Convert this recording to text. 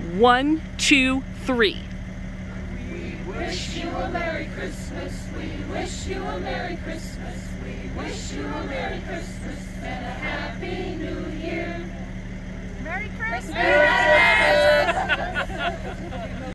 One, two, three. We wish you a Merry Christmas. We wish you a Merry Christmas. We wish you a Merry Christmas and a Happy New Year. Merry Christmas!